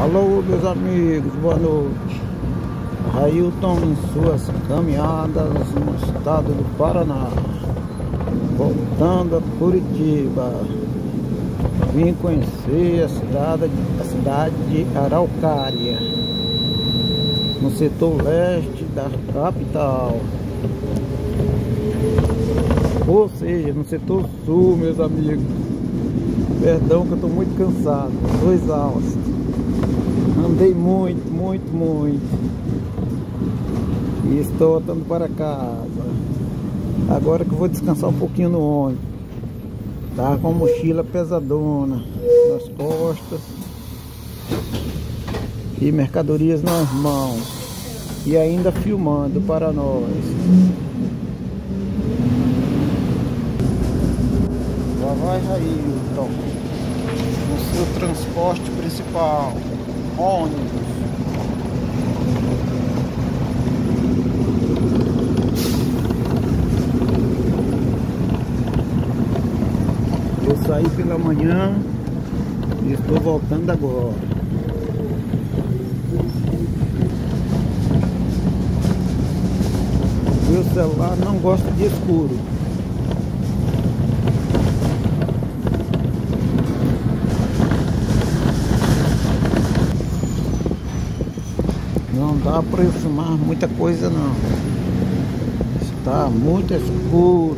Alô, meus amigos, boa noite. Railton em suas caminhadas no estado do Paraná. Voltando a Curitiba. Vim conhecer a cidade, a cidade de Araucária, no setor leste da capital. Ou seja, no setor sul, meus amigos. Perdão que eu estou muito cansado, estou exausto. Andei muito, muito, muito. E estou voltando para casa. Agora que vou descansar um pouquinho no ônibus. Tá com a mochila pesadona nas costas. E mercadorias nas mãos. E ainda filmando para nós. Lá vai Railton. No seu transporte principal ônibus. Eu saí pela manhã e estou voltando agora. Meu celular não gosta de escuro. Não dá para eu filmar muita coisa não. Está muito escuro.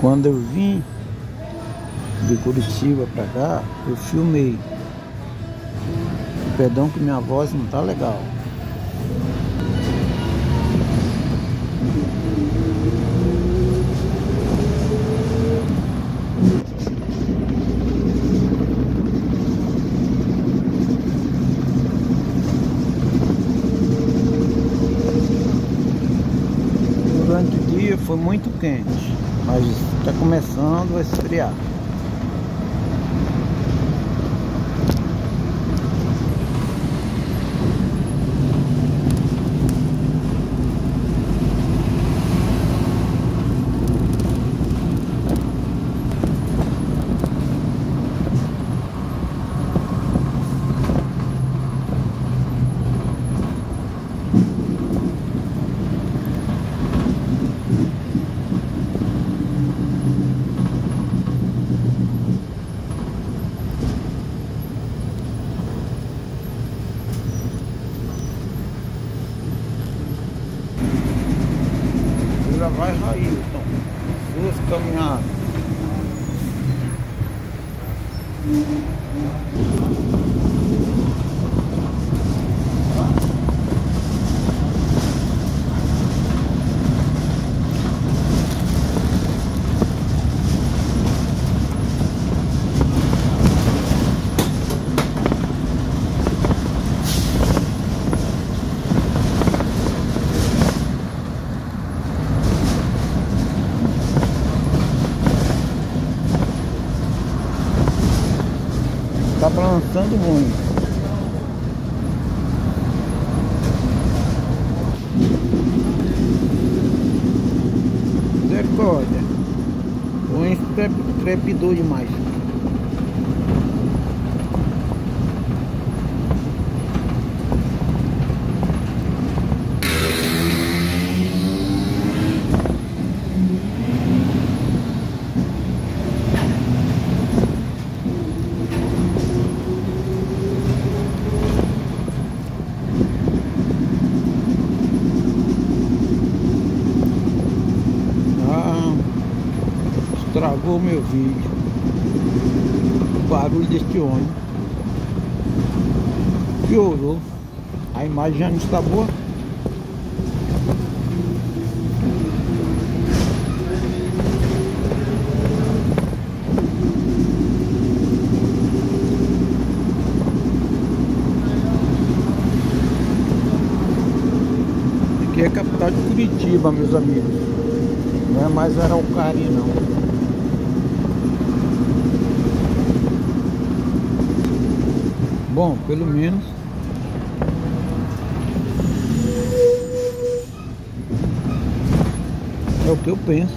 Quando eu vim de Curitiba para cá, eu filmei. Perdão que minha voz não tá legal. Durante o dia foi muito quente, mas está começando a esfriar. Já vai Railton. Suas caminhadas. Tá balançando muito. Misericórdia. O trepidou demais. Estragou o meu vídeo. O barulho deste ônibus. Piorou. A imagem já não está boa. Aqui é a capital de Curitiba, meus amigos. Não é mais Araucária, não. Bom, pelo menos é o que eu penso.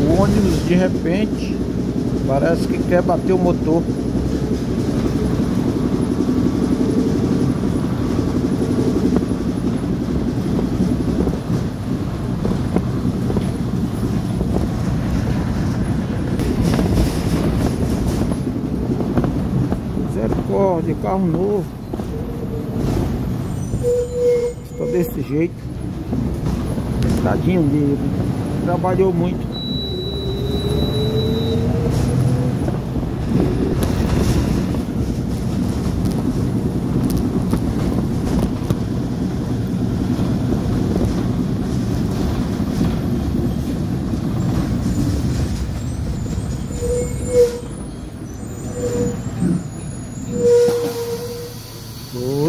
O ônibus de repente parece que quer bater o motor. de carro novo. Está desse jeito. Tadinho dele. Trabalhou muito.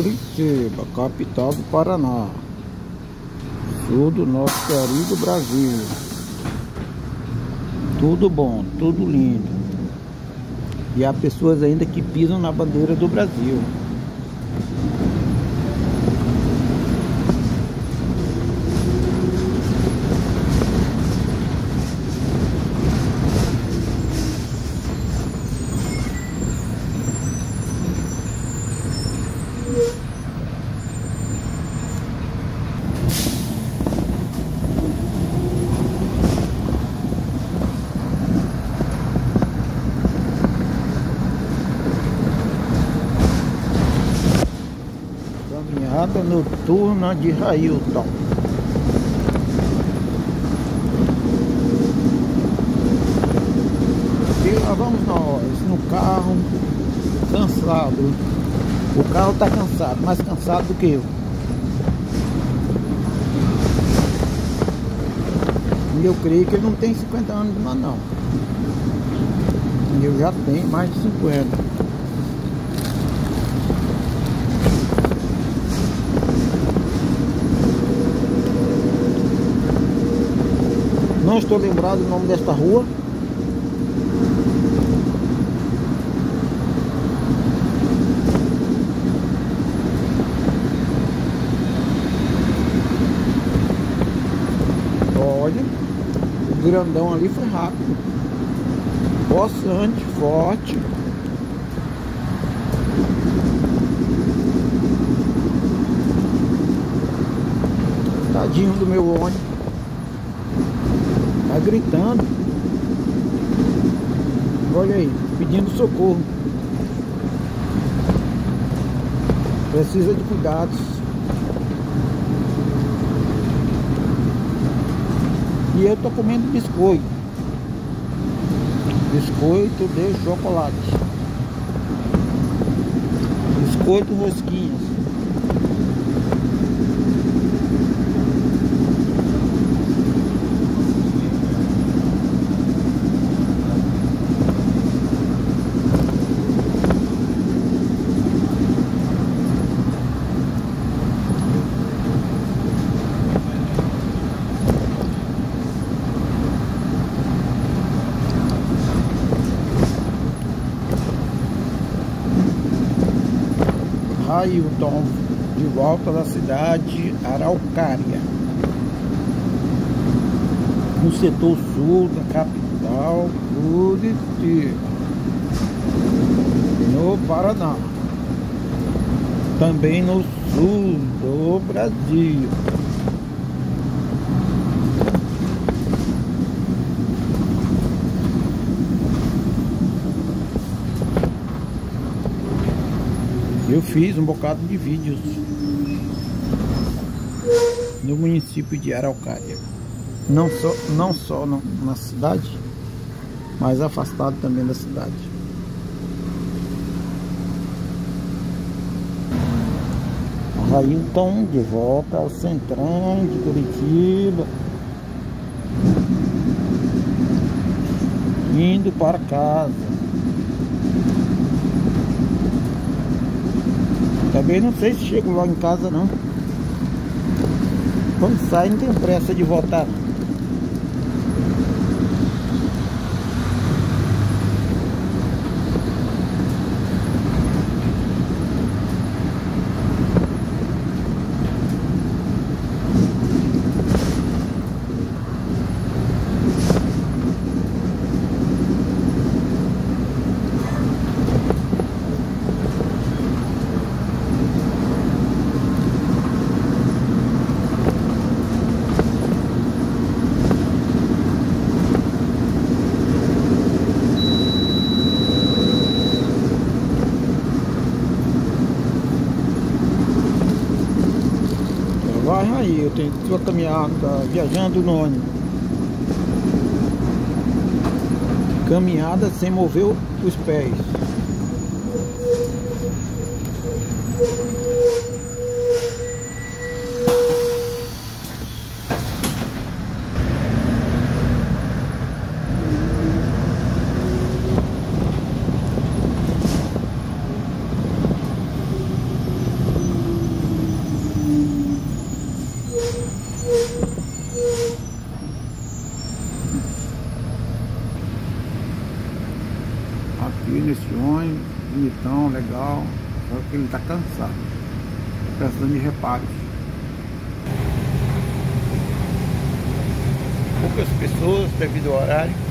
Curitiba, capital do Paraná. Sul do nosso querido Brasil. Tudo bom, tudo lindo. E há pessoas ainda que pisam na bandeira do Brasil. Caminhada noturna de Railton. E lá vamos nós no carro, cansado. O carro está cansado, mais cansado do que eu. E eu creio que ele não tem 50 anos mais não. Eu já tenho mais de 50. Não estou lembrado o nome desta rua. Olha, o grandão ali foi rápido. Poçante, forte. Tadinho do meu ônibus. Tá gritando. Olha aí, pedindo socorro. Precisa de cuidados. E eu tô comendo biscoito. Biscoito de chocolate. Biscoito rosquinhas. Ailton de volta da cidade Araucária, no setor sul da capital Curitiba, no Paraná, também no sul do Brasil. Fiz um bocado de vídeos no município de Araucária. Não só, não só no, na cidade, mas afastado também da cidade. Railton de volta ao centrão de Curitiba. Indo para casa. Também não sei se chego logo em casa não. Quando sai não tem pressa de voltar não. Vai tenho sua caminhada, viajando no ônibus. Caminhada sem mover os pés. aqui nesse ônibus, bonitão, legal, só que ele está cansado, precisando de reparos. Poucas pessoas devido ao horário.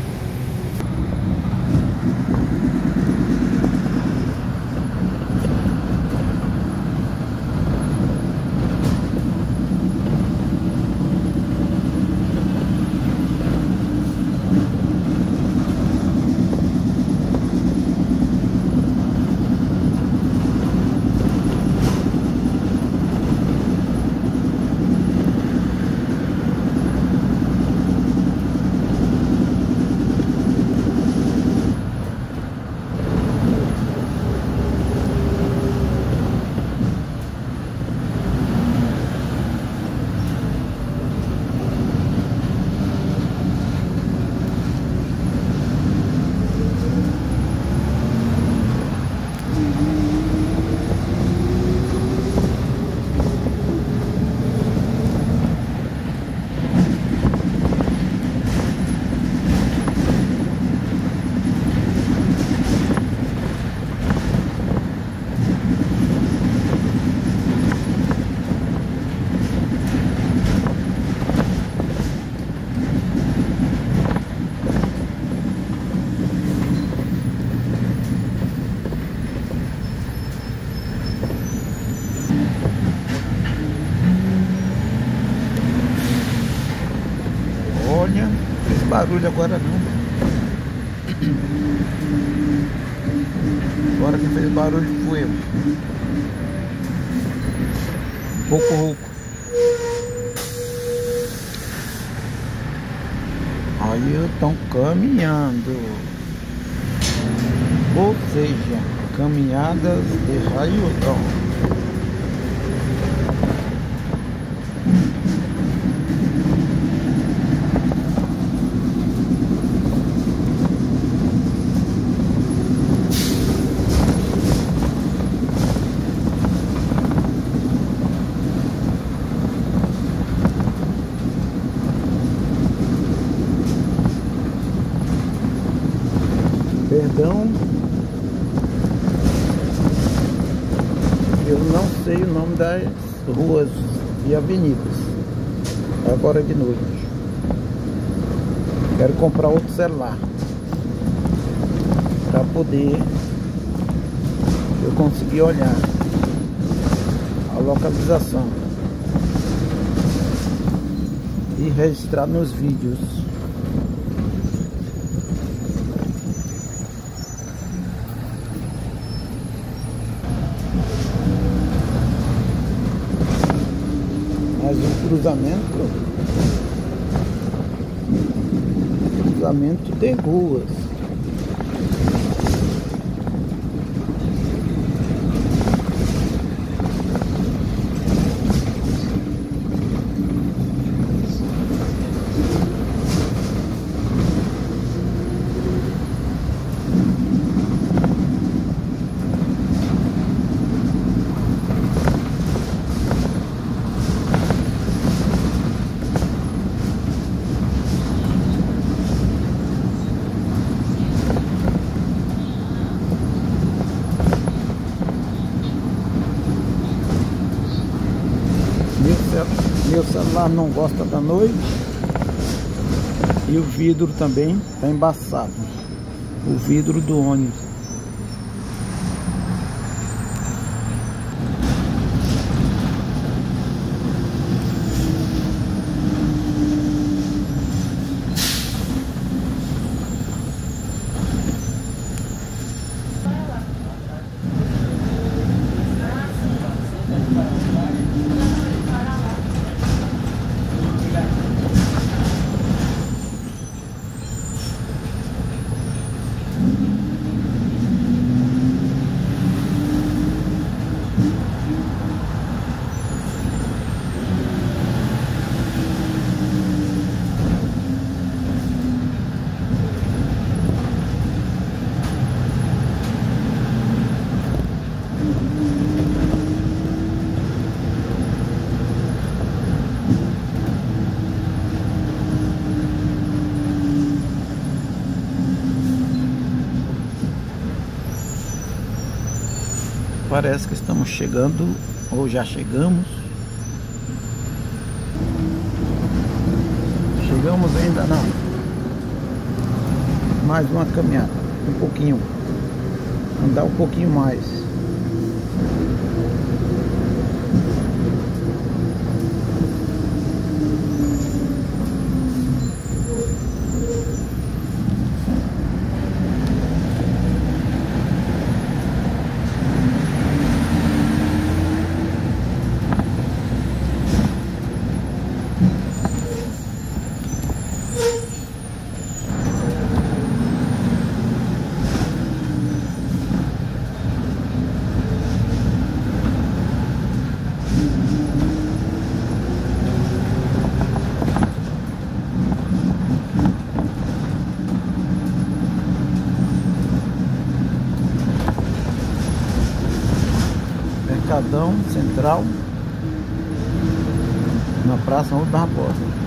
Olha, não fez barulho agora não. Agora que fez barulho foi eu. Pouco rouco. Aí estão caminhando. Ou seja, caminhadas de Raiodão. Perdão. Eu não sei o nome das ruas e avenidas. Agora de noite. Quero comprar outro celular. Para poder eu conseguir olhar a localização. E registrar nos vídeos. mais um cruzamento. Cruzamento de ruas não gosta da noite. E o vidro também está embaçado. O vidro do ônibus. Parece que estamos chegando ou já chegamos. Chegamos ainda não. Mais uma caminhada, um pouquinho. Andar um pouquinho mais. Central na Praça Rua Barbosa.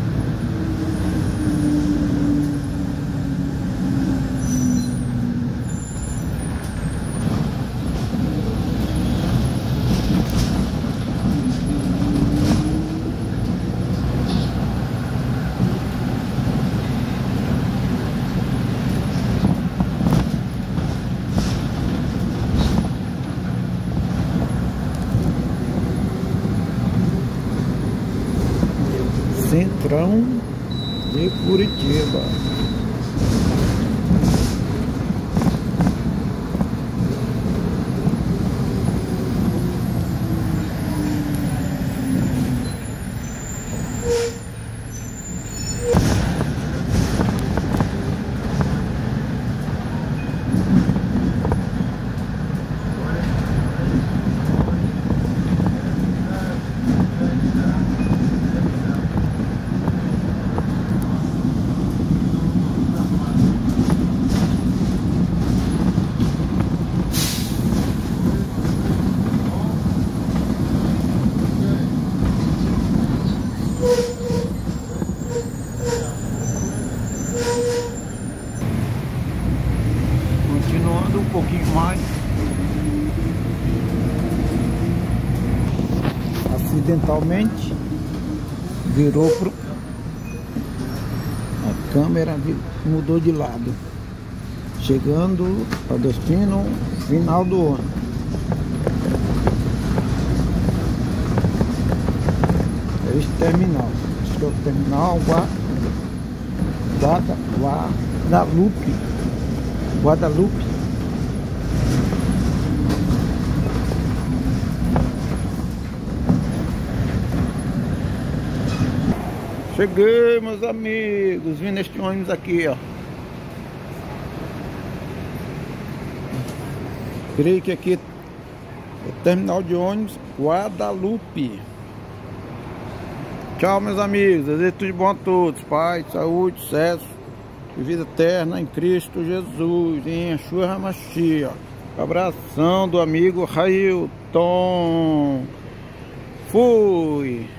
Centrão de Curitiba. Continuando um pouquinho mais. Acidentalmente virou pro. A câmera mudou de lado. Chegando ao destino final do ano. Este terminal. Que é o terminal Guada, Guadalupe. Guadalupe. Cheguei, meus amigos, vindo neste ônibus aqui, ó. Creio que aqui é o terminal de ônibus Guadalupe. Tchau, meus amigos. Desejo tudo de bom a todos. Paz, saúde, sucesso e vida eterna em Cristo Jesus, em Yeshua HaMashiach. Abração do amigo Railton. Fui.